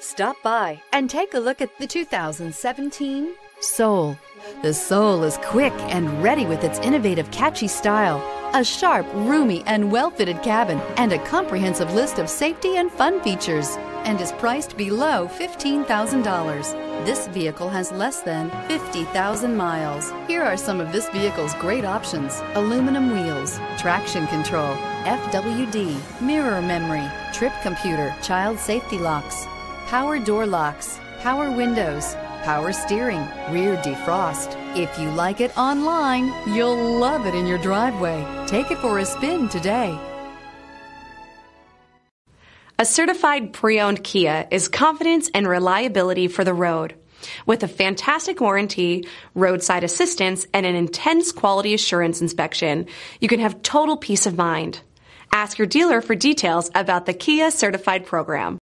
Stop by and take a look at the 2017 Soul. The Soul is quick and ready with its innovative, catchy style, a sharp, roomy, and well fitted cabin, and a comprehensive list of safety and fun features, and is priced below $15,000. This vehicle has less than 50,000 miles. Here are some of this vehicle's great options aluminum wheels, traction control, FWD, mirror memory, trip computer, child safety locks power door locks, power windows, power steering, rear defrost. If you like it online, you'll love it in your driveway. Take it for a spin today. A certified pre owned Kia is confidence and reliability for the road. With a fantastic warranty, roadside assistance, and an intense quality assurance inspection, you can have total peace of mind. Ask your dealer for details about the Kia Certified program.